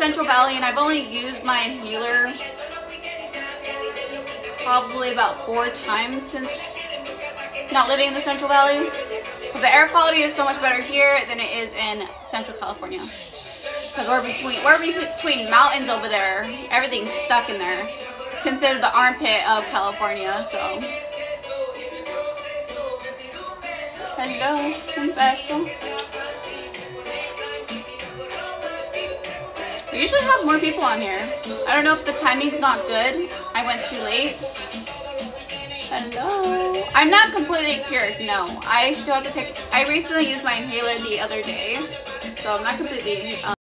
Central Valley and I've only used my inhaler probably about four times since not living in the Central Valley. But the air quality is so much better here than it is in Central California. Because we're between we're between mountains over there. Everything's stuck in there. Considered the armpit of California, so. Hello, un. usually have more people on here. I don't know if the timing's not good. I went too late. Hello. I'm not completely cured, no. I still have to take... I recently used my inhaler the other day, so I'm not completely... Um,